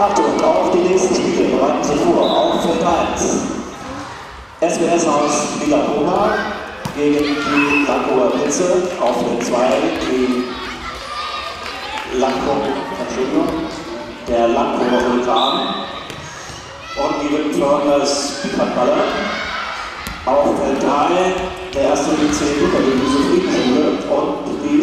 Achtung, auf die nächsten Spiele bereiten Sie vor. Auf Feld 1. SBS aus Villapoma gegen die Lankower Blitze. Auf Feld 2 die Lankow, Entschuldigung, der Lankower Vulkan und die Windförmers Pickardballer. Auf Feld 3 der erste DC die Josefine und die